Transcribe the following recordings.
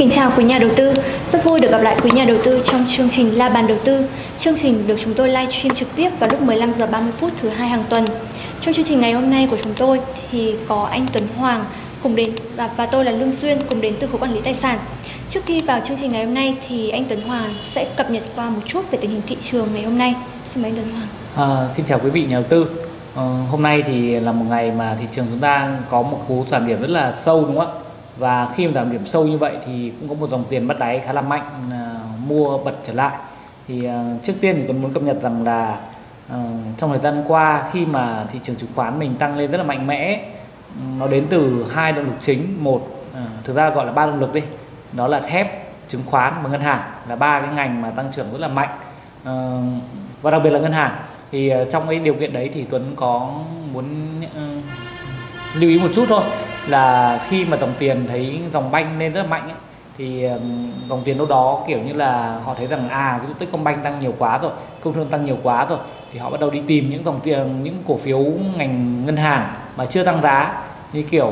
Kính chào quý nhà đầu tư, rất vui được gặp lại quý nhà đầu tư trong chương trình La Bàn Đầu Tư. Chương trình được chúng tôi live stream trực tiếp vào lúc 15 giờ 30 phút thứ hai hàng tuần. Trong chương trình ngày hôm nay của chúng tôi thì có anh Tuấn Hoàng cùng đến và, và tôi là Lương Xuyên cùng đến từ khối quản lý tài sản. Trước khi vào chương trình ngày hôm nay thì anh Tuấn Hoàng sẽ cập nhật qua một chút về tình hình thị trường ngày hôm nay. Xin mời anh Tuấn Hoàng. À, xin chào quý vị nhà đầu tư. À, hôm nay thì là một ngày mà thị trường chúng ta có một cú giảm điểm rất là sâu đúng không ạ? Và khi mà giảm điểm sâu như vậy thì cũng có một dòng tiền bắt đáy khá là mạnh à, mua bật trở lại. Thì à, trước tiên thì tôi muốn cập nhật rằng là à, trong thời gian qua khi mà thị trường chứng khoán mình tăng lên rất là mạnh mẽ nó đến từ hai động lực chính. Một à, thực ra gọi là ba động lực đi đó là thép chứng khoán và ngân hàng là ba cái ngành mà tăng trưởng rất là mạnh à, và đặc biệt là ngân hàng. Thì à, trong cái điều kiện đấy thì Tuấn có muốn uh, lưu ý một chút thôi là khi mà dòng tiền thấy dòng banh lên rất là mạnh ấy, thì dòng tiền đâu đó kiểu như là họ thấy rằng à ví dụ Techcombank tăng nhiều quá rồi công thương tăng nhiều quá rồi thì họ bắt đầu đi tìm những dòng tiền những cổ phiếu ngành ngân hàng mà chưa tăng giá như kiểu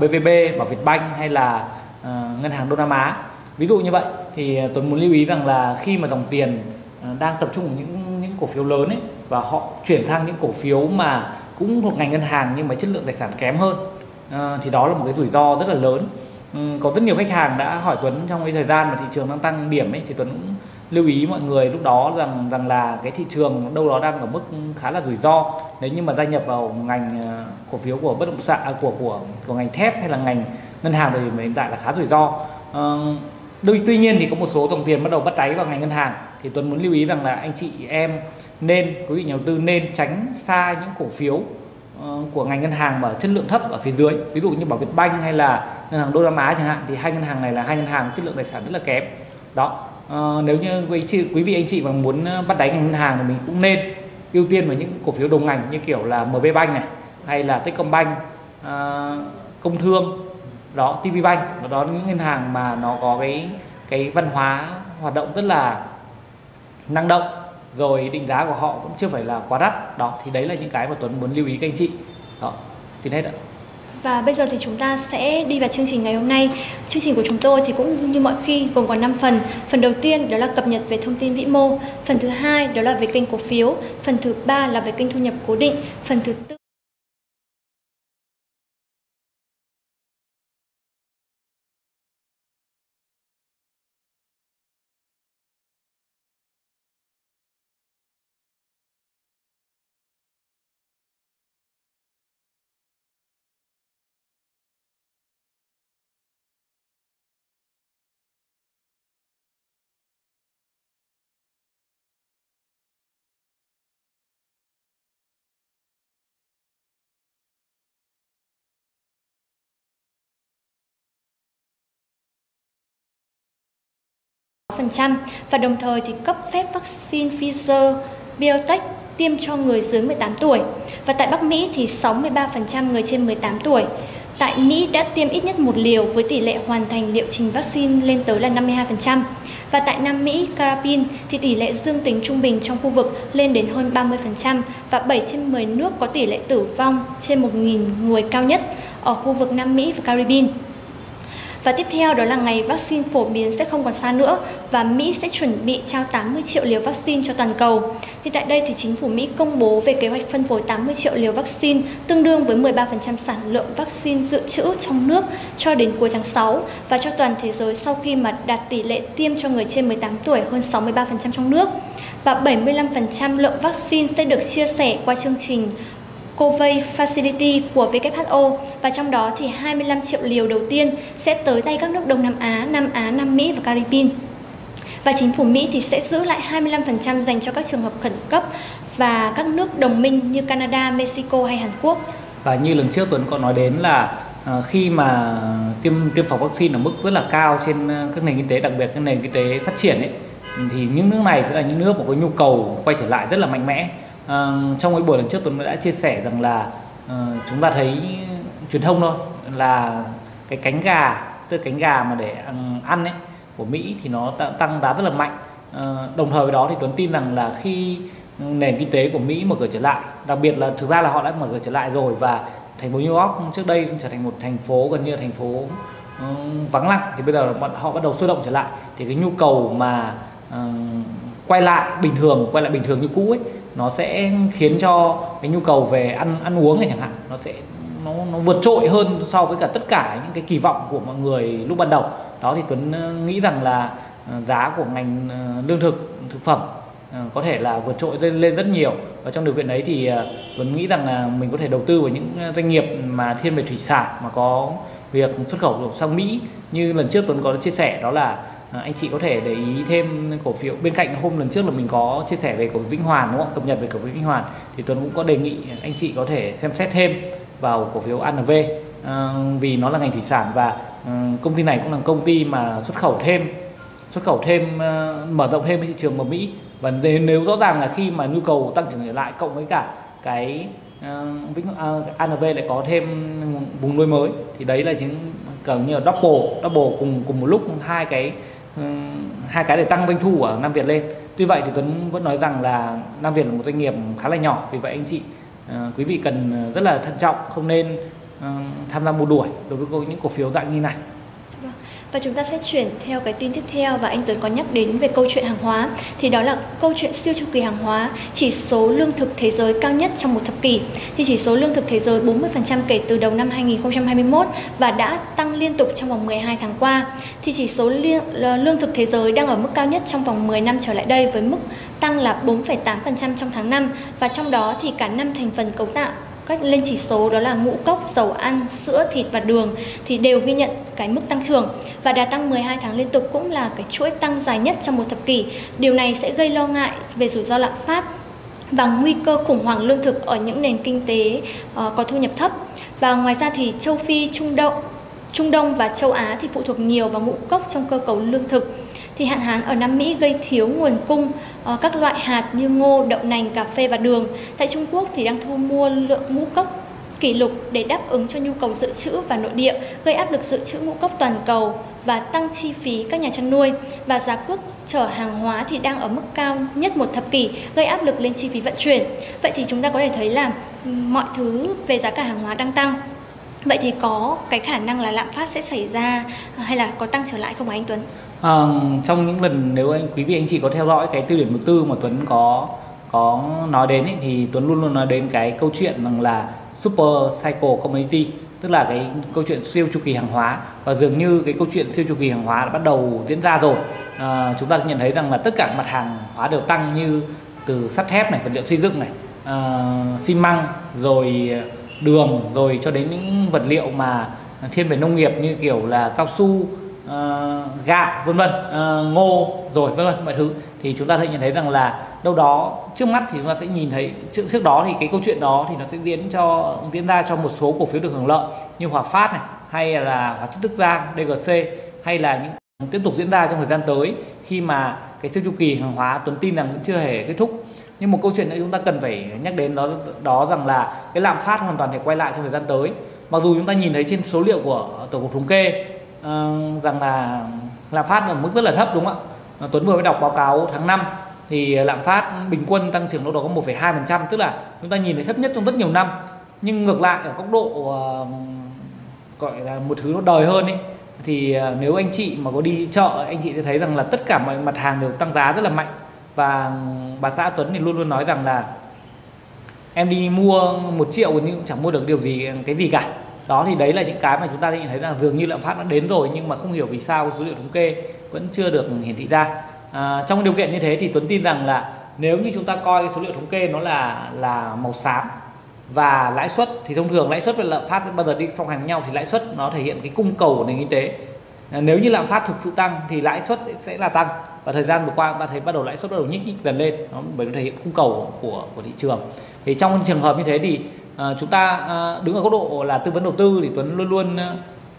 BVB, Bảo Việt hay là ờ, ngân hàng Đông Nam Á. Ví dụ như vậy thì Tuấn muốn lưu ý rằng là khi mà dòng tiền ờ, đang tập trung vào những những cổ phiếu lớn ấy và họ chuyển sang những cổ phiếu mà cũng thuộc ngành ngân hàng nhưng mà chất lượng tài sản kém hơn Ờ, thì đó là một cái rủi ro rất là lớn. Ừ, có rất nhiều khách hàng đã hỏi Tuấn trong cái thời gian mà thị trường đang tăng điểm ấy thì Tuấn cũng lưu ý mọi người lúc đó rằng rằng là cái thị trường đâu đó đang ở mức khá là rủi ro. Nếu như mà gia nhập vào ngành ờ, cổ phiếu của bất động sản à, của của của ngành thép hay là ngành ngân hàng thì hiện tại là khá rủi ro. À, đôi tuy nhiên thì có một số dòng tiền bắt đầu bắt đáy vào ngành ngân hàng. Thì Tuấn muốn lưu ý rằng là anh chị em nên quý vị nhà đầu tư nên tránh xa những cổ phiếu Ờ, của ngành ngân hàng mà chất lượng thấp ở phía dưới. Ví dụ như Bảo Việt Banh hay là ngân hàng Đô Nam Á chẳng hạn thì hai ngân hàng này là hai ngân hàng chất lượng tài sản rất là kém. Đó. À, nếu như quý, chị, quý vị anh chị mà muốn ờ, bắt đáy ngành ngân hàng thì mình cũng nên ưu tiên vào những cổ phiếu đồng ngành như kiểu là MB Bank này hay là Techcombank à, công thương đó TCBank đó, đó những ngân hàng mà nó có cái cái văn hóa hoạt động rất là năng động rồi định giá của họ cũng chưa phải là quá đắt. Đó thì đấy là những cái mà Tuấn muốn lưu ý các anh chị. Đó thì hết ạ. Và bây giờ thì chúng ta sẽ đi vào chương trình ngày hôm nay. Chương trình của chúng tôi thì cũng như mọi khi gồm có 5 phần. Phần đầu tiên đó là cập nhật về thông tin vĩ mô, phần thứ hai đó là về kênh cổ phiếu, phần thứ ba là về kênh thu nhập cố định, phần thứ tư và đồng thời thì cấp phép vaccine Pfizer BioNTech tiêm cho người dưới 18 tuổi. Và tại Bắc Mỹ thì 63% người trên 18 tuổi. Tại Mỹ đã tiêm ít nhất một liều với tỷ lệ hoàn thành liệu trình vaccine lên tới là 52%. Và tại Nam Mỹ, Caribbean thì tỷ lệ dương tính trung bình trong khu vực lên đến hơn 30% và 7 trên 10 nước có tỷ lệ tử vong trên 1.000 người cao nhất ở khu vực Nam Mỹ và Caribbean. Và tiếp theo đó là ngày vaccine phổ biến sẽ không còn xa nữa và Mỹ sẽ chuẩn bị trao 80 triệu liều vaccine cho toàn cầu. Thì tại đây thì chính phủ Mỹ công bố về kế hoạch phân phối 80 triệu liều vaccine, tương đương với 13% sản lượng vaccine dự trữ trong nước cho đến cuối tháng 6 và cho toàn thế giới sau khi mà đạt tỷ lệ tiêm cho người trên 18 tuổi hơn 63% trong nước. Và 75% lượng vaccine sẽ được chia sẻ qua chương trình COVAX Facility của WHO và trong đó thì 25 triệu liều đầu tiên sẽ tới tay các nước Đông Nam Á, Nam Á, Nam Mỹ và Caribbean. Và chính phủ Mỹ thì sẽ giữ lại 25% dành cho các trường hợp khẩn cấp và các nước đồng minh như Canada, Mexico hay Hàn Quốc. Và như lần trước Tuấn có nói đến là ờ, khi mà tiêm tiêm phòng vaccine ở mức rất là cao trên ờ, các nền kinh tế đặc biệt các nền kinh tế phát triển ấy thì những nước này sẽ là những nước mà có nhu cầu quay trở lại rất là mạnh mẽ à, trong cái buổi lần trước Tuấn đã chia sẻ rằng là à, chúng ta thấy truyền thông thôi là cái cánh gà tức cánh gà mà để ờ, ăn ấy của Mỹ thì nó tăng giá rất là mạnh. À, đồng thời với đó thì Tuấn tin rằng là khi nền kinh tế của Mỹ mở cửa trở lại đặc biệt là thực ra là họ đã mở cửa trở lại rồi và thành phố New York trước đây cũng trở thành một thành phố gần như là thành phố vắng lặng thì bây giờ bọn họ bắt đầu sôi động trở lại. Thì cái nhu cầu mà uh, quay lại bình thường quay lại bình thường như cũ ấy nó sẽ khiến cho cái nhu cầu về ăn ăn uống này chẳng hạn nó sẽ nó nó vượt trội hơn so với cả tất cả những cái kỳ vọng của mọi người lúc ban đầu. Đó thì Tuấn ờ, nghĩ rằng là ờ, giá của ngành ờ, lương thực thực phẩm có thể là vượt trội lên, lên rất nhiều. Và trong điều kiện đấy thì Tuấn nghĩ rằng là mình có thể đầu tư vào những doanh nghiệp mà thiên về thủy sản mà có việc xuất khẩu sang Mỹ. Như lần trước Tuấn có chia sẻ đó là à, anh chị có thể để ý thêm cổ phiếu. Bên cạnh hôm lần trước là mình có chia sẻ về cổ phiếu Vĩnh Hoàn đúng không? Cập nhật về cổ phiếu Vĩnh Hoàn. Thì Tuấn cũng có đề nghị anh chị có thể xem xét thêm vào cổ phiếu ANV à, vì nó là ngành thủy sản và à, công ty này cũng là công ty mà xuất khẩu thêm xuất khẩu thêm uh, mở rộng thêm cái thị trường ở Mỹ. Và nếu rõ ràng là khi mà nhu cầu tăng trưởng trở lại cộng với cả cái uh, Vĩnh ờ, uh, ANV lại có thêm vùng nuôi mới thì đấy là chính gần như là double double cùng cùng một lúc hai cái hai cái để tăng doanh thu của Nam Việt lên. Tuy vậy thì Tuấn vẫn nói rằng là Nam Việt là một doanh nghiệp khá là nhỏ, vì vậy anh chị ờ, quý vị cần rất là thận trọng, không nên tham gia mua đuổi đối với những cổ phiếu dạng như này và chúng ta sẽ chuyển theo cái tin tiếp theo và anh Tuấn có nhắc đến về câu chuyện hàng hóa thì đó là câu chuyện siêu chu kỳ hàng hóa, chỉ số lương thực thế giới cao nhất trong một thập kỷ. Thì chỉ số lương thực thế giới 40% kể từ đầu năm 2021 và đã tăng liên tục trong vòng 12 tháng qua. Thì chỉ số ờ, lương thực thế giới đang ở mức cao nhất trong vòng 10 năm trở lại đây với mức tăng là 4,8% trong tháng 5 và trong đó thì cả năm thành phần cấu tạo các lên chỉ số đó là ngũ cốc, dầu ăn, sữa, thịt và đường thì đều ghi nhận cái mức tăng trưởng và đà tăng 12 tháng liên tục cũng là cái chuỗi tăng dài nhất trong một thập kỷ. Điều này sẽ gây lo ngại về rủi ro lạm phát và nguy cơ khủng hoảng lương thực ở những nền kinh tế uh, có thu nhập thấp. Và ngoài ra thì châu Phi, Trung Đông, Trung Đông và châu Á thì phụ thuộc nhiều vào ngũ cốc trong cơ cấu lương thực thì hạn hán ở Nam Mỹ gây thiếu nguồn cung ờ, các loại hạt như ngô, đậu nành, cà phê và đường. Tại Trung Quốc thì đang thu mua lượng ngũ cốc kỷ lục để đáp ứng cho nhu cầu dự trữ và nội địa, gây áp lực dự trữ ngũ cốc toàn cầu và tăng chi phí các nhà chăn nuôi và giá cước chở hàng hóa thì đang ở mức cao nhất một thập kỷ gây áp lực lên chi phí vận chuyển. Vậy thì chúng ta có thể thấy là mọi thứ về giá cả hàng hóa đang tăng. Vậy thì có cái khả năng là lạm phát sẽ xảy ra à, hay là có tăng trở lại không anh Tuấn? À, trong những lần nếu anh quý vị anh chị có theo dõi cái tiêu điểm đầu tư mà Tuấn có có nói đến ấy, thì Tuấn luôn luôn nói đến cái câu chuyện rằng là super cycle commodity tức là cái câu chuyện siêu chu kỳ hàng hóa. Và dường như cái câu chuyện siêu chu kỳ hàng hóa đã bắt đầu diễn ra rồi. À, chúng ta nhận thấy rằng là tất cả mặt hàng hóa đều tăng như từ sắt thép này vật liệu xây dựng này à, xi măng rồi đường rồi cho đến những vật liệu mà thiên về nông nghiệp như kiểu là cao su uh, gạo vân vân uh, ngô rồi vân vân mọi thứ. Thì chúng ta thấy nhận thấy rằng là đâu đó trước mắt thì chúng ta sẽ nhìn thấy trước trước đó thì cái câu chuyện đó thì nó sẽ diễn cho diễn ra cho một số cổ phiếu được hưởng lợi như Hòa Phát này hay là Hóa chất Đức Giang DGC hay là những tiếp tục diễn ra trong thời gian tới khi mà cái siêu chu kỳ hàng hóa tuấn tin rằng vẫn chưa hề kết thúc. Nhưng một câu chuyện nữa chúng ta cần phải nhắc đến đó đó rằng là cái lạm phát hoàn toàn thể quay lại trong thời gian tới. Mặc dù chúng ta nhìn thấy trên số liệu của tổng cục thống kê uh, rằng là lạm phát ở mức rất là thấp đúng không ạ? Tuấn vừa mới đọc báo cáo tháng 5 thì lạm phát bình quân tăng trưởng đâu đó có 1,2% tức là chúng ta nhìn thấy thấp nhất trong rất nhiều năm. Nhưng ngược lại ở góc độ uh, gọi là một thứ nó đời hơn ấy thì uh, nếu anh chị mà có đi chợ anh chị sẽ thấy rằng là tất cả mọi mặt hàng đều tăng giá rất là mạnh. Và bà xã Tuấn thì luôn luôn nói rằng là em đi mua một triệu nhưng cũng chẳng mua được điều gì cái gì cả đó thì đấy là những cái mà chúng ta thấy rằng dường như lạm phát đã đến rồi nhưng mà không hiểu vì sao số liệu thống kê vẫn chưa được hiển thị ra. À, trong điều kiện như thế thì Tuấn tin rằng là nếu như chúng ta coi cái số liệu thống kê nó là là màu xám và lãi suất thì thông thường lãi suất và lạm phát bao giờ đi song hành với nhau thì lãi suất nó thể hiện cái cung cầu của nền kinh tế. À, nếu như lạm phát thực sự tăng thì lãi suất sẽ, sẽ là tăng và thời gian vừa qua chúng ta thấy bắt đầu lãi suất bắt đầu nhích nhích dần lên. Nó bởi nó thể hiện cung cầu của của thị trường. Thì trong trường hợp như thế thì Ờ, chúng ta ờ, đứng ở góc độ là tư vấn đầu tư thì Tuấn luôn luôn ờ,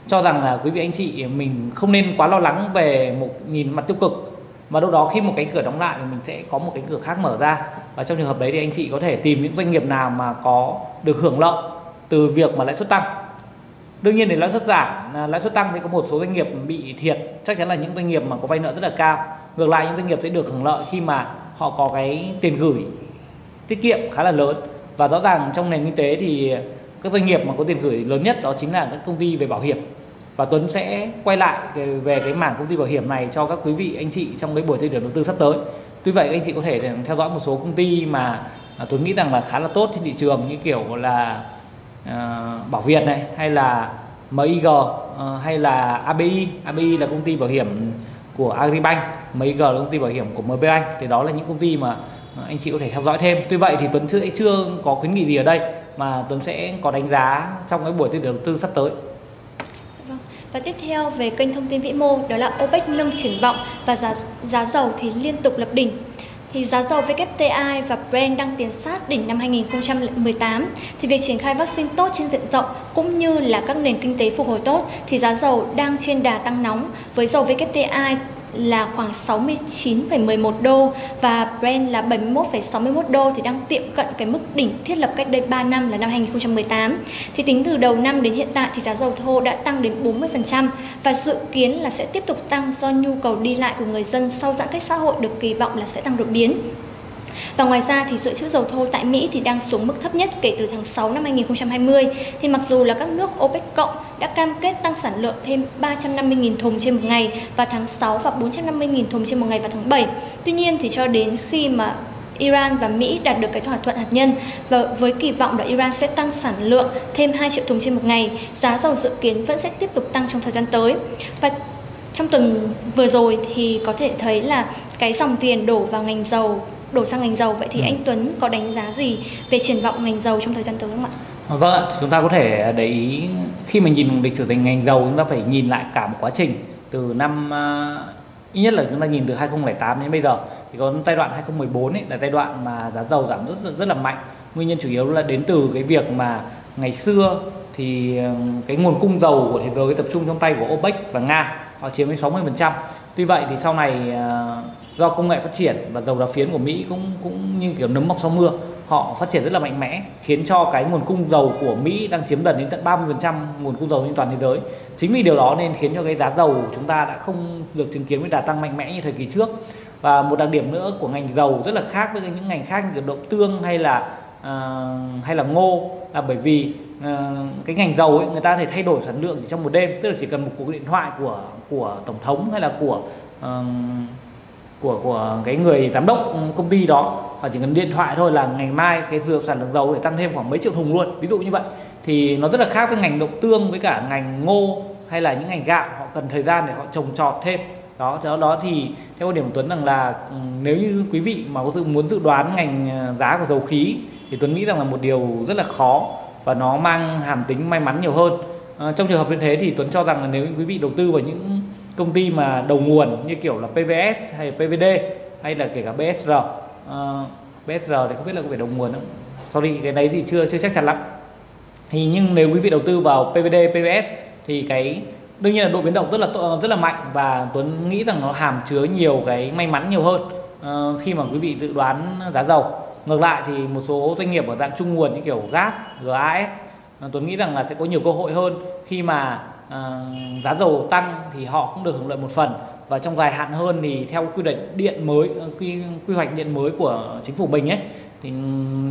cho rằng là quý vị anh chị mình không nên quá lo lắng về một nhìn mặt tiêu cực. Mà đâu đó khi một cánh cửa đóng lại thì mình sẽ có một cánh cửa khác mở ra. Và trong trường hợp đấy thì anh chị có thể tìm những doanh nghiệp nào mà có được hưởng lợi từ việc mà lãi suất tăng. Đương nhiên thì lãi suất giảm à, lãi suất tăng thì có một số doanh nghiệp bị thiệt. Chắc chắn là những doanh nghiệp mà có vay nợ rất là cao. Ngược lại, những doanh nghiệp sẽ được hưởng lợi khi mà họ có cái tiền gửi tiết kiệm khá là lớn và rõ ràng trong nền kinh tế thì các doanh nghiệp mà có tiền gửi lớn nhất đó chính là các công ty về bảo hiểm. Và Tuấn sẽ quay lại về cái mảng công ty bảo hiểm này cho các quý vị anh chị trong cái buổi tư điểm đầu tư sắp tới. Tuy vậy anh chị có thể theo dõi một số công ty mà à, Tuấn nghĩ rằng là khá là tốt trên thị trường như kiểu là uh, Bảo Việt này hay là MIG uh, à, hay là ABI ABI là công ty bảo hiểm của Agribank MIG là công ty bảo hiểm của MB Bank. Thì đó là những công ty mà anh chị có thể theo dõi thêm. Tuy vậy thì Tuấn chưa chưa có khuyến nghị gì ở đây, mà Tuấn sẽ có đánh giá trong cái buổi tư đầu tư sắp tới. Vâng. Và tiếp theo về kênh thông tin vĩ mô, đó là OPEC nâng triển vọng và giá giá dầu thì liên tục lập đỉnh. Thì giá dầu WTI và Brent đang tiến sát đỉnh năm 2018 thì việc triển khai vaccine tốt trên diện rộng cũng như là các nền kinh tế phục hồi tốt, thì giá dầu đang trên đà tăng nóng với dầu WTI là khoảng 69,11 đô và Brent là 71,61 đô thì đang tiệm cận cái mức đỉnh thiết lập cách đây 3 năm là năm 2018. Thì tính từ đầu năm đến hiện tại thì giá dầu thô đã tăng đến 40% và dự kiến là sẽ tiếp tục tăng do nhu cầu đi lại của người dân sau giãn cách xã hội được kỳ vọng là sẽ tăng đột biến. Và ngoài ra thì dự trữ dầu thô tại Mỹ thì đang xuống mức thấp nhất kể từ tháng 6 năm 2020. Thì mặc dù là các nước OPEC cộng đã cam kết tăng sản lượng thêm 350.000 thùng trên một ngày vào tháng 6 và 450.000 thùng trên một ngày vào tháng 7. Tuy nhiên thì cho đến khi mà Iran và Mỹ đạt được cái thỏa thuận hạt nhân và với kỳ vọng là Iran sẽ tăng sản lượng thêm 2 triệu thùng trên một ngày, giá dầu dự kiến vẫn sẽ tiếp tục tăng trong thời gian tới. Và trong tuần vừa rồi thì có thể thấy là cái dòng tiền đổ vào ngành dầu đổ sang ngành dầu vậy thì ừ. anh Tuấn có đánh giá gì về triển vọng ngành dầu trong thời gian tới không ạ? Vâng ạ, chúng ta có thể để ý khi mình nhìn lịch sử tình ngành dầu chúng ta phải nhìn lại cả một quá trình từ năm uh, ít nhất là chúng ta nhìn từ 2008 đến bây giờ thì có giai đoạn 2014 ấy là giai đoạn mà giá dầu giảm rất rất là mạnh nguyên nhân chủ yếu là đến từ cái việc mà ngày xưa thì cái nguồn cung dầu của thế giới tập trung trong tay của OPEC và Nga họ chiếm đến 60% tuy vậy thì sau này uh, do công nghệ phát triển và dầu đá phiến của Mỹ cũng cũng như kiểu nấm mọc sau mưa họ phát triển rất là mạnh mẽ khiến cho cái nguồn cung dầu của Mỹ đang chiếm dần đến tận 30% nguồn cung dầu trên toàn thế giới. Chính vì điều đó nên khiến cho cái giá dầu chúng ta đã không được chứng kiến cái đà tăng mạnh mẽ như thời kỳ trước. Và một đặc điểm nữa của ngành dầu rất là khác với những ngành khác như đậu tương hay là uh, hay là ngô là bởi vì uh, cái ngành dầu ấy người ta có thể thay đổi sản lượng chỉ trong một đêm tức là chỉ cần một cuộc điện thoại của của tổng thống hay là của uh, của của cái người giám đốc công ty đó. Họ chỉ cần điện thoại thôi là ngày mai cái dược sản lượng dầu để tăng thêm khoảng mấy triệu thùng luôn. Ví dụ như vậy. Thì nó rất là khác với ngành đậu tương với cả ngành ngô hay là những ngành gạo. Họ cần thời gian để họ trồng trọt thêm. Đó đó đó thì theo quan điểm của Tuấn rằng là ừ, nếu như quý vị mà có sự muốn dự đoán ngành ờ, giá của dầu khí thì Tuấn nghĩ rằng là một điều rất là khó và nó mang hàm tính may mắn nhiều hơn. À, trong trường hợp như thế thì Tuấn cho rằng là nếu quý vị đầu tư vào những công ty mà đầu nguồn như kiểu là PVS hay PVD hay là kể cả BSR uh, ờ, BSR thì không biết là có phải đầu nguồn không? Sorry cái đấy thì chưa chưa chắc chắn lắm. Thì nhưng nếu quý vị đầu tư vào PVD PVS thì cái đương nhiên là độ biến động rất là rất là mạnh và Tuấn nghĩ rằng nó hàm chứa nhiều cái may mắn nhiều hơn uh, khi mà quý vị dự đoán giá dầu. Ngược lại thì một số doanh nghiệp ở dạng trung nguồn như kiểu gas GAS Tuấn nghĩ rằng là sẽ có nhiều cơ hội hơn khi mà Ờ, giá dầu tăng thì họ cũng được hưởng lợi một phần. Và trong dài hạn hơn thì theo quy định điện mới ờ, quy quy hoạch điện mới của chính phủ mình ấy thì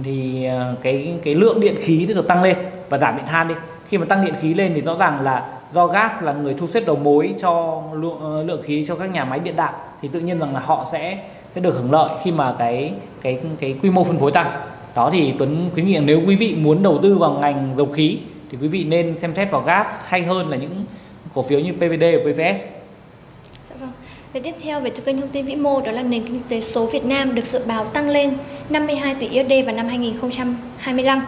thì ờ, cái cái lượng điện khí được tăng lên và giảm điện than đi. Khi mà tăng điện khí lên thì rõ ràng là do gas là người thu xếp đầu mối cho lượng, lượng khí cho các nhà máy điện đạm thì tự nhiên rằng là họ sẽ sẽ được hưởng lợi khi mà cái cái cái quy mô phân phối tăng. Đó thì Tuấn khuyến nghị nếu quý vị muốn đầu tư vào ngành dầu khí thì quý vị nên xem xét vào gas hay hơn là những cổ phiếu như PVD và PVS. Dạ vâng. Về tiếp theo về kênh thông tin vĩ mô đó là nền kinh tế số Việt Nam được dự báo tăng lên 52 tỷ USD vào năm 2025.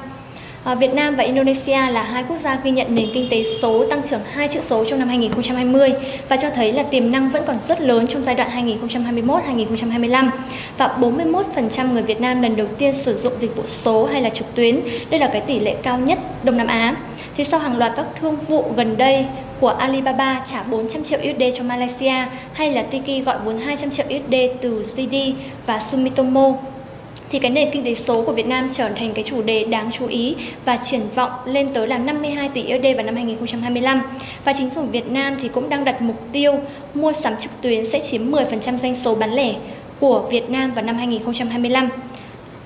À, Việt Nam và Indonesia là hai quốc gia ghi nhận nền kinh tế số tăng trưởng hai chữ số trong năm 2020 và cho thấy là tiềm năng vẫn còn rất lớn trong giai đoạn 2021-2025 và 41% người Việt Nam lần đầu tiên sử dụng dịch vụ số hay là trực tuyến. Đây là cái tỷ lệ cao nhất Đông Nam Á. Thì sau hàng loạt các thương vụ gần đây của Alibaba trả 400 triệu USD cho Malaysia hay là Tiki gọi vốn 200 triệu USD từ JD và Sumitomo thì cái nền kinh tế số của Việt Nam trở thành cái chủ đề đáng chú ý và triển vọng lên tới là 52 tỷ USD vào năm 2025. Và chính phủ Việt Nam thì cũng đang đặt mục tiêu mua sắm trực tuyến sẽ chiếm 10% doanh số bán lẻ của Việt Nam vào năm 2025.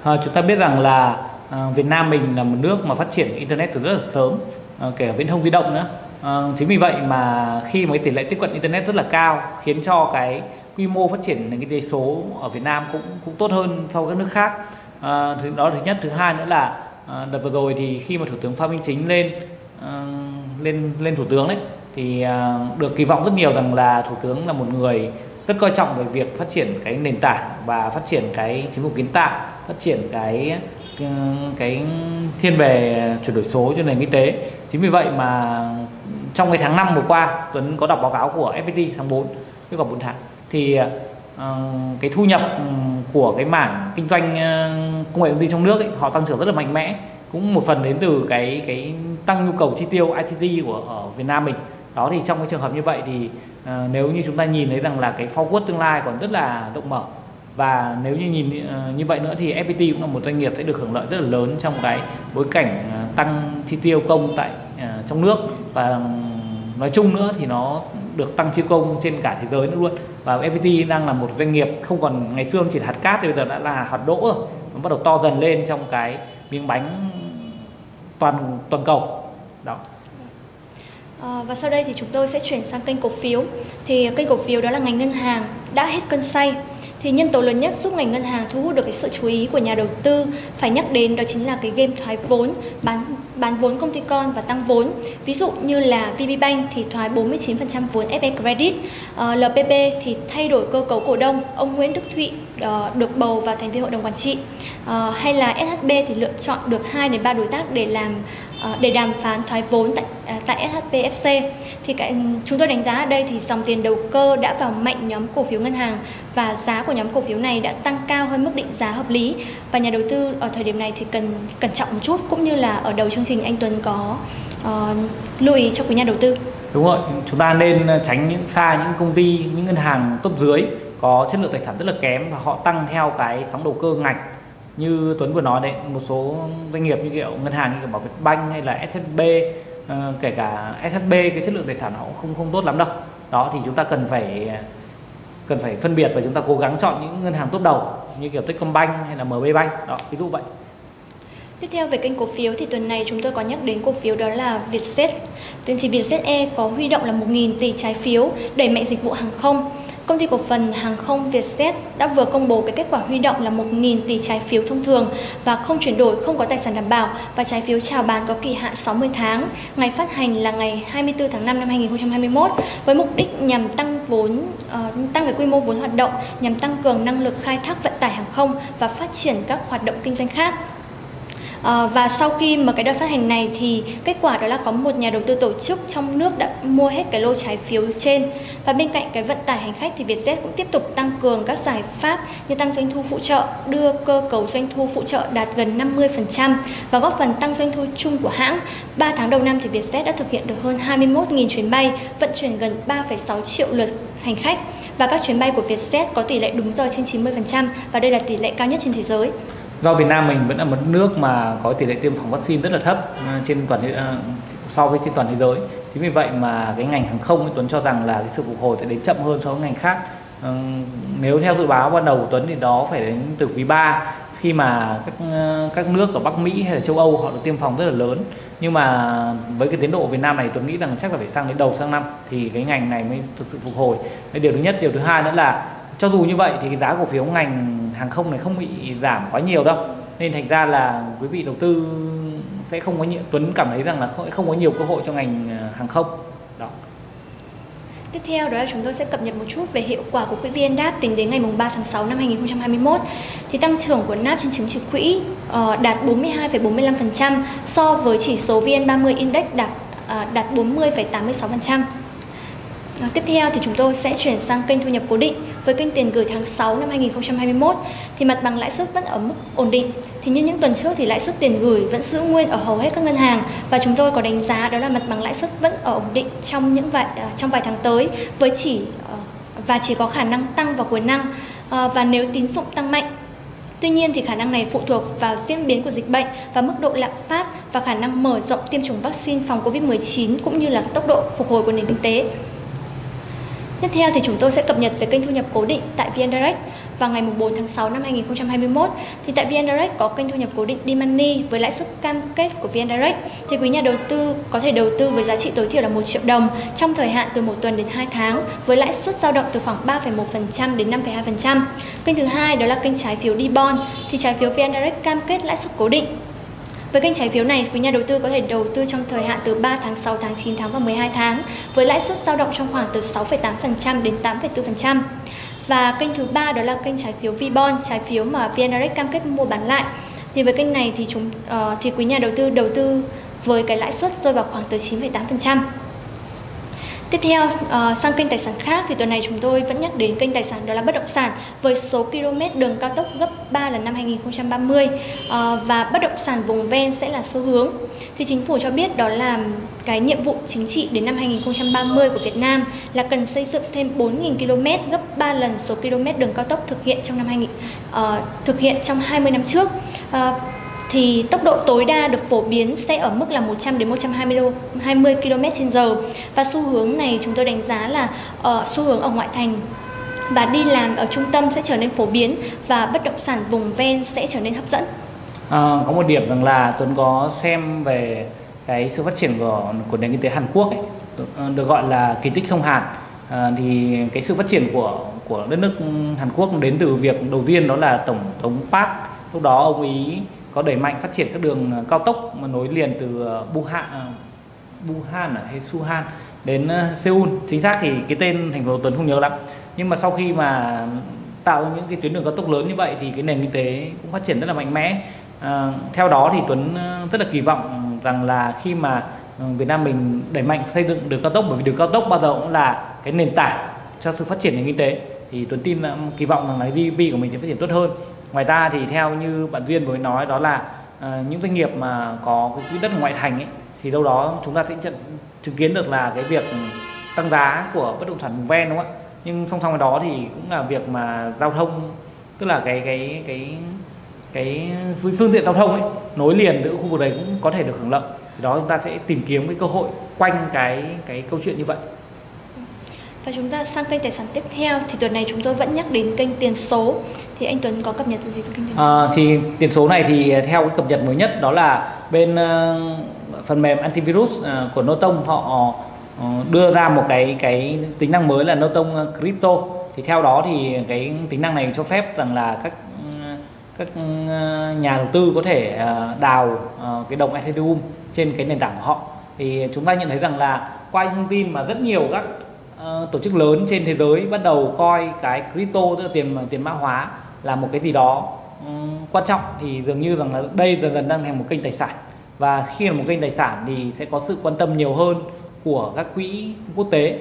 À, chúng ta biết rằng là à, Việt Nam mình là một nước mà phát triển internet từ rất là sớm Ờ, kể cả viễn thông di động nữa. À, chính vì vậy mà khi mà cái tỷ lệ tiếp cận internet rất là cao khiến cho cái quy mô phát triển nền kinh tế số ở Việt Nam cũng cũng tốt hơn so với các nước khác. À, thứ đó là thứ nhất, thứ hai nữa là à, đợt vừa rồi thì khi mà thủ tướng Phạm Minh Chính lên à, lên lên thủ tướng đấy thì à, được kỳ vọng rất nhiều rằng là thủ tướng là một người rất coi trọng về việc phát triển cái nền tảng và phát triển cái chính phủ kiến tạo phát triển cái cái thiên về chuyển đổi số cho nền kinh tế chính vì vậy mà trong cái tháng 5 vừa qua Tuấn có đọc báo cáo của FPT tháng 4 kết quả 4 tháng. Thì uh, cái thu nhập ừ, của cái mảng kinh doanh ờ, công nghệ thông tin trong nước ấy, họ tăng trưởng rất là mạnh mẽ. Cũng một phần đến từ cái cái tăng nhu cầu chi tiêu ICT của ở Việt Nam mình. Đó thì trong cái trường hợp như vậy thì uh, nếu như chúng ta nhìn thấy rằng là cái forward tương lai còn rất là rộng mở. Và nếu như nhìn uh, như vậy nữa thì FPT cũng là một doanh nghiệp sẽ được hưởng lợi rất là lớn trong cái bối cảnh uh, tăng chi tiêu công tại À, trong nước. Và nói chung nữa thì nó được tăng chi công trên cả thế giới nữa luôn. Và FPT đang là một doanh nghiệp không còn ngày xưa chỉ là hạt cát thì bây giờ đã là hạt đỗ rồi. Nó bắt đầu to dần lên trong cái miếng bánh toàn toàn cầu. Đó. À, và sau đây thì chúng tôi sẽ chuyển sang kênh cổ phiếu. Thì kênh cổ phiếu đó là ngành ngân hàng đã hết cơn say thì nhân tố lớn nhất giúp ngành ngân hàng thu hút được cái sự chú ý của nhà đầu tư phải nhắc đến đó chính là cái game thoái vốn bán bán vốn công ty con và tăng vốn. Ví dụ như là VPBank thì thoái 49% vốn FE Credit ờ, uh, LPP thì thay đổi cơ cấu cổ đông. Ông Nguyễn Đức Thụy uh, được bầu vào thành viên hội đồng quản trị. Uh, hay là SHB thì lựa chọn được 2 đến 3 đối tác để làm uh, Ờ, để đàm phán thoái vốn tại à, tại SHPFC thì cái, ừ, chúng tôi đánh giá ở đây thì dòng tiền đầu cơ đã vào mạnh nhóm cổ phiếu ngân hàng và giá của nhóm cổ phiếu này đã tăng cao hơn mức định giá hợp lý. Và nhà đầu tư ở thời điểm này thì cần cẩn trọng một chút cũng như là ở đầu chương trình anh Tuấn có uh, lưu ý cho quý nhà đầu tư. Đúng rồi, chúng ta nên tránh những xa những công ty, những ngân hàng top dưới có chất lượng tài sản rất là kém và họ tăng theo cái sóng đầu cơ ngạch như Tuấn vừa nói đấy một số doanh nghiệp như kiểu ngân hàng như kiểu Bảo Việt Banh hay là SHB uh, ờ, kể cả SHB cái chất lượng tài sản họ cũng không không tốt lắm đâu đó thì chúng ta cần phải cần phải phân biệt và chúng ta cố gắng chọn những ngân hàng tốt đầu như kiểu Techcombank hay là MB Bank đó ví dụ vậy Tiếp theo về kênh cổ phiếu thì tuần này chúng tôi có nhắc đến cổ phiếu đó là Vietjet. Thì Vietjet E có huy động là 1.000 tỷ trái phiếu đẩy mạnh dịch vụ hàng không. Công ty cổ phần hàng không Vietjet đã vừa công bố cái kết quả huy động là 1.000 tỷ trái phiếu thông thường và không chuyển đổi, không có tài sản đảm bảo và trái phiếu chào bán có kỳ hạn 60 tháng. Ngày phát hành là ngày 24 tháng 5 năm 2021 với mục đích nhằm tăng vốn uh, tăng cái quy mô vốn hoạt động, nhằm tăng cường năng lực khai thác vận tải hàng không và phát triển các hoạt động kinh doanh khác. À, và sau khi mà cái đợt phát hành này thì kết quả đó là có một nhà đầu tư tổ chức trong nước đã mua hết cái lô trái phiếu trên. Và bên cạnh cái vận tải hành khách thì Vietjet cũng tiếp tục tăng cường các giải pháp như tăng doanh thu phụ trợ, đưa cơ cấu doanh thu phụ trợ đạt gần 50% và góp phần tăng doanh thu chung của hãng. 3 tháng đầu năm thì Vietjet đã thực hiện được hơn 21.000 chuyến bay, vận chuyển gần 3,6 triệu lượt hành khách. Và các chuyến bay của Vietjet có tỷ lệ đúng giờ trên 90% và đây là tỷ lệ cao nhất trên thế giới do Việt Nam mình vẫn là một nước mà có tỷ lệ tiêm phòng vaccine rất là thấp à, trên toàn thế, à, so với trên toàn thế giới. Chính vì vậy mà cái ngành hàng không Tuấn cho rằng là cái sự phục hồi sẽ đến chậm hơn so với ngành khác. Ừ, nếu theo dự báo ban đầu của Tuấn thì đó phải đến từ quý 3 khi mà các à, các nước ở Bắc Mỹ hay là châu Âu họ được tiêm phòng rất là lớn. Nhưng mà với cái tiến độ Việt Nam này Tuấn nghĩ rằng chắc là phải sang đến đầu sang năm thì cái ngành này mới thực sự phục hồi. Cái điều thứ nhất điều thứ hai nữa là cho dù như vậy thì cái giá cổ phiếu ngành hàng không này không bị giảm quá nhiều đâu nên thành ra là quý vị đầu tư sẽ không có nhiều Tuấn cảm thấy rằng là không, không có nhiều cơ hội cho ngành ờ, hàng không đó Tiếp theo đó là chúng tôi sẽ cập nhật một chút về hiệu quả của quỹ vn đáp tính đến ngày 3 tháng 6 năm 2021. Thì tăng trưởng của NAP trên chứng chỉ quỹ uh, đạt 42,45% so với chỉ số VN30 Index đạt uh, đạt 40,86%. À, tiếp theo thì chúng tôi sẽ chuyển sang kênh thu nhập cố định với kênh tiền gửi tháng 6 năm 2021 thì mặt bằng lãi suất vẫn ở mức ổn định. Thì như những tuần trước thì lãi suất tiền gửi vẫn giữ nguyên ở hầu hết các ngân hàng và chúng tôi có đánh giá đó là mặt bằng lãi suất vẫn ở ổn định trong những vài à, trong vài tháng tới với chỉ ờ, và chỉ có khả năng tăng vào cuối năm ờ, và nếu tín dụng tăng mạnh Tuy nhiên thì khả năng này phụ thuộc vào diễn biến của dịch bệnh và mức độ lạm phát và khả năng mở rộng tiêm chủng vaccine phòng Covid-19 cũng như là tốc độ phục hồi của nền kinh tế. Tiếp theo thì chúng tôi sẽ cập nhật về kênh thu nhập cố định tại VN Direct. Vào ngày 4 tháng 6 năm 2021 thì tại VN Direct có kênh thu nhập cố định D-Money với lãi suất cam kết của VN Direct. Thì quý nhà đầu tư có thể đầu tư với giá trị tối thiểu là 1 triệu đồng trong thời hạn từ 1 tuần đến 2 tháng với lãi suất dao động từ khoảng 3,1% đến 5,2%. Kênh thứ hai đó là kênh trái phiếu D-Bond thì trái phiếu VN Direct cam kết lãi suất cố định với kênh trái phiếu này, quý nhà đầu tư có thể đầu tư trong thời hạn từ 3 tháng, 6 tháng, 9 tháng và 12 tháng với lãi suất dao động trong khoảng từ 6,8% đến 8,4%. Và kênh thứ ba đó là kênh trái phiếu Vbond, trái phiếu mà VNRX cam kết mua bán lại. Thì với kênh này thì chúng uh, thì quý nhà đầu tư đầu tư với cái lãi suất rơi vào khoảng từ 9,8%. Tiếp theo, uh, sang kênh tài sản khác thì tuần này chúng tôi vẫn nhắc đến kênh tài sản đó là bất động sản với số km đường cao tốc gấp 3 là năm 2030 uh, ờ, và bất động sản vùng ven sẽ là xu hướng. Thì chính phủ cho biết đó là cái nhiệm vụ chính trị đến năm 2030 của Việt Nam là cần xây dựng thêm 4.000 km gấp 3 lần số km đường cao tốc thực hiện trong năm 2000 uh, ờ, thực hiện trong 20 năm trước. Uh, thì tốc độ tối đa được phổ biến sẽ ở mức là 100 đến 120 km/h và xu hướng này chúng tôi đánh giá là uh, xu hướng ở ngoại thành và đi làm ở trung tâm sẽ trở nên phổ biến và bất động sản vùng ven sẽ trở nên hấp dẫn. À, có một điểm rằng là Tuấn có xem về cái sự phát triển của của nền kinh tế Hàn Quốc ấy, được ờ, gọi là kỳ tích sông Hàn à, thì cái sự phát triển của của đất nước Hàn Quốc đến từ việc đầu tiên đó là tổng thống Park lúc đó ông ý có đẩy mạnh phát triển các đường ờ, cao tốc mà nối liền từ ờ, Buhan Buhan ờ, à, hay Suhan đến ờ, Seoul. Chính xác thì cái tên thành phố Tuấn không nhớ lắm. Nhưng mà sau khi mà tạo những cái tuyến đường cao tốc lớn như vậy thì cái nền kinh tế cũng phát triển rất là mạnh mẽ. À, theo đó thì Tuấn rất là kỳ vọng rằng là khi mà Việt Nam mình đẩy mạnh xây dựng đường cao tốc bởi vì đường cao tốc bao giờ cũng là cái nền tảng cho sự phát triển nền kinh tế thì Tuấn tin là ừ, kỳ vọng rằng là GDP của mình sẽ phát triển tốt hơn ngoài ra thì theo như bạn duyên vừa nói đó là uh, những doanh nghiệp mà có cái quỹ đất ngoại thành ấy thì đâu đó chúng ta sẽ chứng kiến được là cái việc tăng giá của bất động sản vùng ven đúng không ạ? Nhưng song song với đó thì cũng là việc mà giao thông tức là cái cái cái cái phương tiện giao thông ấy nối liền giữa khu vực đấy cũng có thể được hưởng lợi. Thì đó chúng ta sẽ tìm kiếm cái cơ hội quanh cái cái câu chuyện như vậy và chúng ta sang kênh tài sản tiếp theo thì tuần này chúng tôi vẫn nhắc đến kênh tiền số. Thì anh Tuấn có cập nhật gì về kênh tiền số? À, thì tiền số này thì theo cái cập nhật mới nhất đó là bên uh, phần mềm antivirus uh, của Notong họ uh, đưa ra một cái cái tính năng mới là Notong Crypto. Thì theo đó thì cái tính năng này cho phép rằng là các các nhà đầu tư có thể đào cái đồng Ethereum trên cái nền tảng của họ thì chúng ta nhận thấy rằng là qua thông tin mà rất nhiều các Ờ, tổ chức lớn trên thế giới bắt đầu coi cái crypto tức là tiền tiền mã hóa là một cái gì đó um, quan trọng. Thì dường như rằng là đây dần dần đang thành một kênh tài sản. Và khi là một kênh tài sản thì sẽ có sự quan tâm nhiều hơn của các quỹ quốc tế.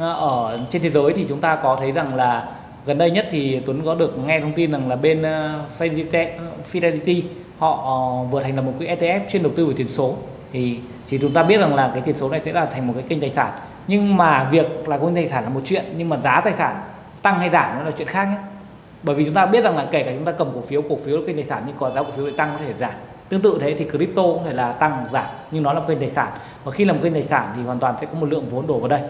Ờ, ở trên thế giới thì chúng ta có thấy rằng là gần đây nhất thì Tuấn có được nghe thông tin rằng là bên ờ, Fidelity, Fidelity họ vừa thành lập một quỹ ETF chuyên đầu tư về tiền số. Thì thì chúng ta biết rằng là cái tiền số này sẽ là thành một cái kênh tài sản nhưng mà việc là kênh tài sản là một chuyện nhưng mà giá tài sản tăng hay giảm nó là chuyện khác nhé. Bởi vì chúng ta biết rằng là kể cả chúng ta cầm cổ phiếu cổ phiếu là kênh tài sản nhưng còn giá cổ phiếu lại tăng có thể giảm. Tương tự thế thì crypto cũng thể là tăng giảm nhưng nó là một kênh tài sản. Và khi làm kênh tài sản thì hoàn toàn sẽ có một lượng vốn đổ vào đây.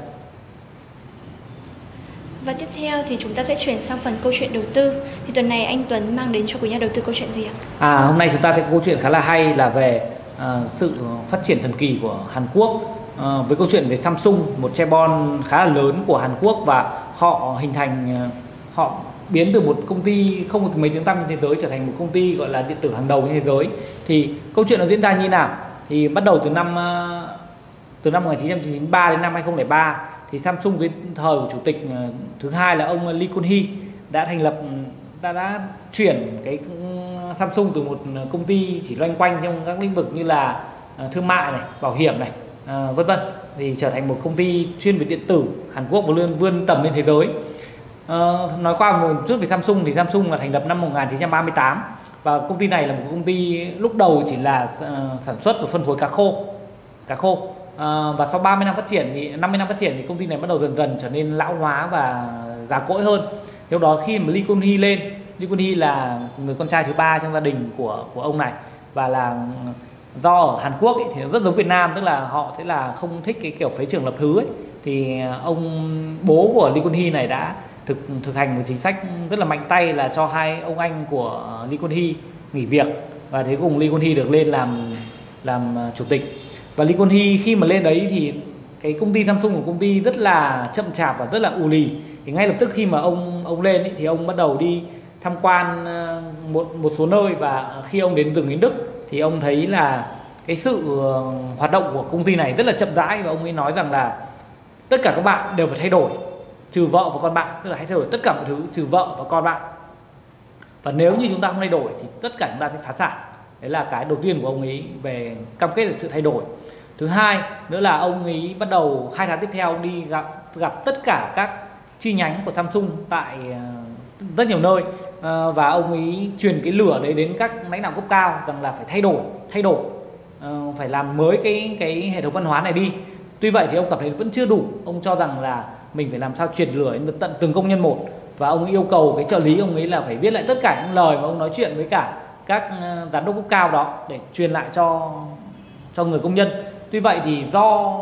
Và tiếp theo thì chúng ta sẽ chuyển sang phần câu chuyện đầu tư. Thì tuần này anh Tuấn mang đến cho quý nhà đầu tư câu chuyện gì ạ? À hôm nay chúng ta sẽ có câu chuyện khá là hay là về uh, sự phát triển thần kỳ của Hàn Quốc à, với câu chuyện về Samsung một chaebol khá là lớn của Hàn Quốc và họ hình thành ờ, họ biến từ một công ty không mấy tiếng tăm trên thế giới trở thành một công ty gọi là điện tử hàng đầu trên thế giới. Thì câu chuyện nó diễn ra như nào? Thì bắt đầu từ năm ờ, từ năm 1993 đến năm 2003 thì Samsung cái thời của chủ tịch thứ hai là ông Lee Kun Hee đã thành lập ừ, đã đã chuyển cái ừ, Samsung từ một công ty chỉ loanh quanh trong các lĩnh vực như là thương mại này, bảo hiểm này, à, vân vân. Thì trở thành một công ty chuyên về điện tử Hàn Quốc và luôn vươn tầm lên thế giới. À, nói qua một chút về Samsung thì Samsung là thành lập năm 1938 và công ty này là một công ty lúc đầu chỉ là uh, sản xuất và phân phối cá khô cá khô. À, và sau 30 năm phát triển thì 50 năm phát triển thì công ty này bắt đầu dần dần trở nên lão hóa và già cỗi hơn. Lúc đó khi mà Lee Kun Hee lên Lee Kun Hee là người con trai thứ ba trong gia đình của của ông này và là do ở Hàn Quốc ấy, thì rất giống Việt Nam tức là họ thế là không thích cái kiểu phế trưởng lập thứ ấy. Thì ờ, ông bố của Lee Kun Hee này đã thực thực hành một chính sách rất là mạnh tay là cho hai ông anh của Lee Kun Hee nghỉ việc. Và thế cùng Lee Kun Hee được lên làm làm ờ, chủ tịch. Và Lee Kun Hee khi mà lên đấy thì cái công ty Samsung của công ty rất là chậm chạp và rất là ù lì. Thì ngay lập tức khi mà ông ông lên ấy, thì ông bắt đầu đi tham quan ờ, một một số nơi. Và khi ông đến từng đến Đức thì ông thấy là cái sự ờ, hoạt động của công ty này rất là chậm rãi và ông ấy nói rằng là tất cả các bạn đều phải thay đổi, trừ vợ và con bạn, tức là hãy thay đổi tất cả mọi thứ, trừ vợ và con bạn. Và nếu như chúng ta không thay đổi thì tất cả chúng ta sẽ phá sản. Đấy là cái đầu tiên của ông ấy về cam kết được sự thay đổi. Thứ hai nữa là ông ấy bắt đầu hai tháng tiếp theo đi gặp gặp tất cả các chi nhánh của Samsung tại ờ, rất nhiều nơi. Ờ, và ông ấy truyền cái lửa đấy đến các lãnh đạo cấp cao rằng là phải thay đổi thay đổi ờ, phải làm mới cái cái hệ thống văn hóa này đi. Tuy vậy thì ông cảm thấy vẫn chưa đủ. Ông cho rằng là mình phải làm sao truyền lửa đến tận từng công nhân một. Và ông yêu cầu cái trợ lý ông ấy là phải viết lại tất cả những lời mà ông nói chuyện với cả các ờ, giám đốc cấp cao đó để truyền lại cho cho người công nhân. Tuy vậy thì do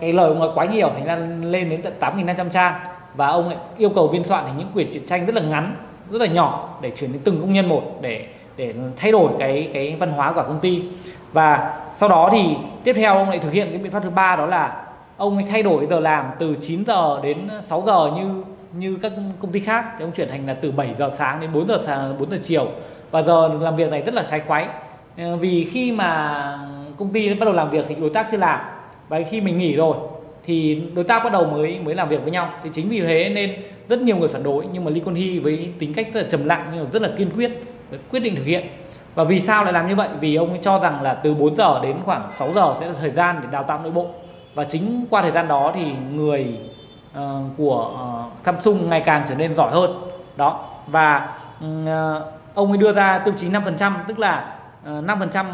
cái lời ông nói quá nhiều, thành ra lên đến tận 8.500 trang. Và ông lại yêu cầu biên soạn thành những quyển truyện tranh rất là ngắn rất là nhỏ để chuyển đến từng công nhân một để để thay đổi cái cái văn hóa của công ty. Và sau đó thì tiếp theo ông lại thực hiện cái biện pháp thứ ba, đó là ông ấy thay đổi giờ làm từ 9 giờ đến 6 giờ như như các công ty khác. Thì ông chuyển thành là từ 7 giờ sáng đến 4 giờ sáng 4 giờ chiều. Và giờ làm việc này rất là trái khoái. Ờ, vì khi mà công ty bắt đầu làm việc thì đối tác chưa làm. Và khi mình nghỉ rồi thì đối tác bắt đầu mới mới làm việc với nhau. Thì chính vì thế nên rất nhiều người phản đối nhưng mà Lee Kun Hee với tính cách rất là trầm lặng nhưng mà rất là kiên quyết quyết định thực hiện. Và vì sao lại làm như vậy? Vì ông ấy cho rằng là từ 4 giờ đến khoảng 6 giờ sẽ là thời gian để đào tạo nội bộ. Và chính qua thời gian đó thì người uh, của uh, Samsung ngày càng trở nên giỏi hơn. Đó. Và uh, ông ấy đưa ra tiêu chí 5% tức là uh, 5%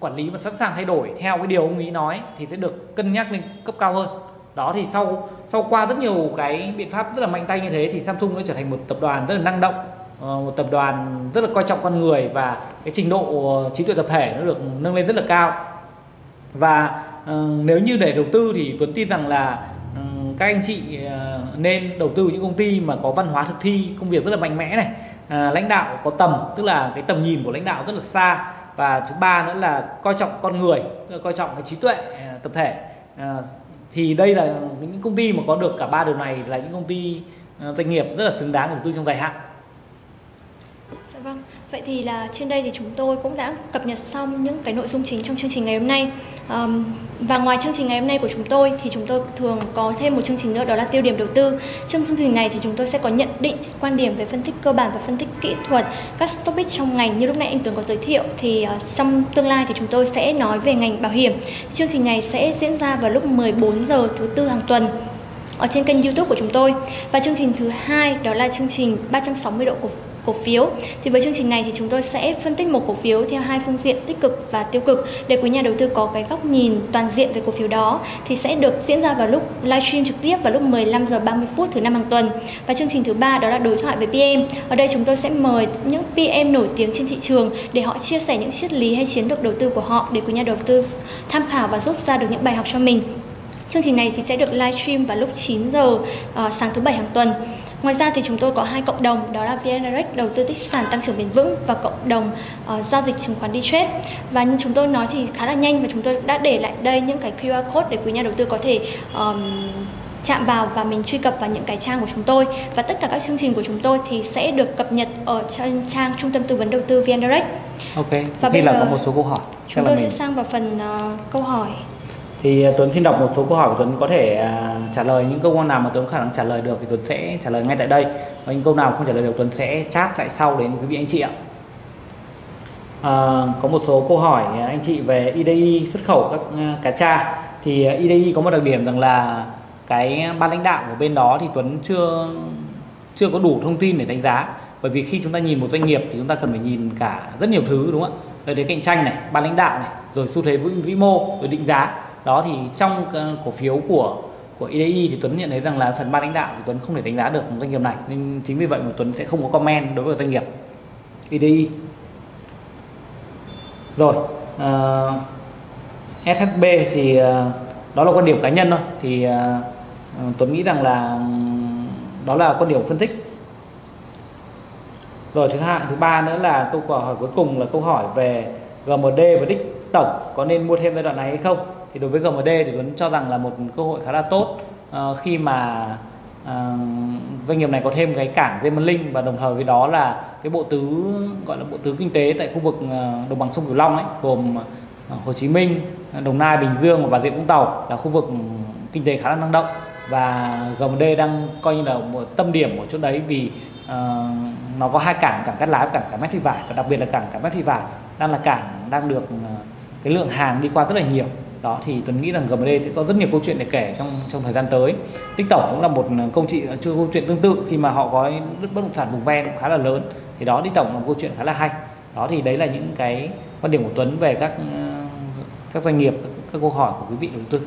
quản lý mà sẵn sàng thay đổi theo cái điều ông ấy nói thì sẽ được cân nhắc lên cấp cao hơn đó thì sau sau qua rất nhiều cái biện pháp rất là mạnh tay như thế thì Samsung đã trở thành một tập đoàn rất là năng động ờ, một tập đoàn rất là coi trọng con người và cái trình độ ờ, trí tuệ tập thể nó được nâng lên rất là cao. Và uh, nếu như để đầu tư thì Tuấn tin rằng là ừ, các anh chị uh, nên đầu tư những công ty mà có văn hóa thực thi công việc rất là mạnh mẽ này uh, lãnh đạo có tầm tức là cái tầm nhìn của lãnh đạo rất là xa. Và thứ ba nữa là coi trọng con người coi trọng cái trí tuệ uh, tập thể uh, thì đây là những công ty mà có được cả ba điều này là những công ty ờ, doanh nghiệp rất là xứng đáng đầu tư trong dài hạn. Dạ vâng, vậy thì là trên đây thì chúng tôi cũng đã cập nhật xong những cái nội dung chính trong chương trình ngày hôm nay. Um, và ngoài chương trình ngày hôm nay của chúng tôi thì chúng tôi thường có thêm một chương trình nữa đó là tiêu điểm đầu tư. Trong chương trình này thì chúng tôi sẽ có nhận định, quan điểm về phân tích cơ bản và phân tích kỹ thuật các topic trong ngành như lúc nãy anh Tuấn có giới thiệu thì uh, trong tương lai thì chúng tôi sẽ nói về ngành bảo hiểm. Chương trình này sẽ diễn ra vào lúc 14 giờ thứ tư hàng tuần ở trên kênh YouTube của chúng tôi. Và chương trình thứ hai đó là chương trình 360 độ của cổ phiếu. Thì với chương trình này thì chúng tôi sẽ phân tích một cổ phiếu theo hai phương diện tích cực và tiêu cực để quý nhà đầu tư có cái góc nhìn toàn diện về cổ phiếu đó thì sẽ được diễn ra vào lúc livestream trực tiếp vào lúc 15 giờ 30 phút thứ năm hàng tuần. Và chương trình thứ ba đó là đối thoại với PM. Ở đây chúng tôi sẽ mời những PM nổi tiếng trên thị trường để họ chia sẻ những triết lý hay chiến lược đầu tư của họ để quý nhà đầu tư tham khảo và rút ra được những bài học cho mình. Chương trình này thì sẽ được livestream vào lúc 9 giờ uh, sáng thứ bảy hàng tuần. Ngoài ra thì chúng tôi có hai cộng đồng đó là VN Direct đầu tư tích sản tăng trưởng bền vững và cộng đồng uh, giao dịch chứng khoán đi trade. Và như chúng tôi nói thì khá là nhanh và chúng tôi đã để lại đây những cái QR code để quý nhà đầu tư có thể um, chạm vào và mình truy cập vào những cái trang của chúng tôi và tất cả các chương trình của chúng tôi thì sẽ được cập nhật ở trên trang trung tâm tư vấn đầu tư VN Direct. Ok. Và bây là giờ có một số câu hỏi. Chúng tôi mình... sẽ sang vào phần uh, câu hỏi thì à, Tuấn xin đọc một số câu hỏi của Tuấn có thể à, trả lời. Những câu nào mà Tuấn khả năng trả lời được thì Tuấn sẽ trả lời ngay tại đây. Và những câu nào không trả lời được Tuấn sẽ chat lại sau đến quý vị anh chị ạ. À, có một số câu hỏi à, anh chị về IDI xuất khẩu các cá tra. Thì IDI có một đặc điểm rằng là cái ban lãnh đạo của bên đó thì Tuấn chưa chưa có đủ thông tin để đánh giá. Bởi vì khi chúng ta nhìn một doanh nghiệp thì chúng ta cần phải nhìn cả rất nhiều thứ đúng không ạ? Rồi đến cạnh tranh này ban lãnh đạo này rồi xu thế vĩ, vĩ mô rồi định giá đó thì trong cổ phiếu của của IDI thì Tuấn nhận thấy rằng là phần ban lãnh đạo thì Tuấn không thể đánh giá được doanh nghiệp này. Nên chính vì vậy mà Tuấn sẽ không có comment đối với doanh nghiệp IDI rồi ờ, uh, SHB thì uh, đó là quan điểm cá nhân thôi. Thì uh, Tuấn nghĩ rằng là đó là quan điểm phân tích. Rồi thứ hai thứ ba nữa là câu hỏi cuối cùng là câu hỏi về GMD và đích tổng có nên mua thêm giai đoạn này hay không? Thì đối với GMD thì Tuấn cho rằng là một cơ hội khá là tốt uh, khi mà uh, doanh nghiệp này có thêm cái cảng Veman Linh và đồng thời với đó là cái bộ tứ gọi là bộ tứ kinh tế tại khu vực uh, đồng bằng sông Cửu Long ấy gồm uh, Hồ Chí Minh, Đồng Nai, Bình Dương và Bà Rịa Vũng Tàu là khu vực kinh tế khá là năng động. Và GMD đang coi như là một tâm điểm ở chỗ đấy vì uh, nó có hai cảng cảng cát lái và cảng cảng mét Thị vải. Và đặc biệt là cảng cảng mét Thị vải đang là cảng đang được uh, cái lượng hàng đi qua rất là nhiều đó thì Tuấn nghĩ rằng GMD sẽ có rất nhiều câu chuyện để kể trong trong thời gian tới Tích Tổng cũng là một câu chuyện chưa câu chuyện tương tự khi mà họ có bất động sản vùng ven cũng khá là lớn thì đó Tích Tổng là một câu chuyện khá là hay đó thì đấy là những cái quan điểm của Tuấn về các các doanh nghiệp các câu hỏi của quý vị đầu tư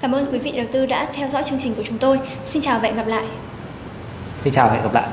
Cảm ơn quý vị đầu tư đã theo dõi chương trình của chúng tôi. Xin chào và hẹn gặp lại. Xin chào và hẹn gặp lại.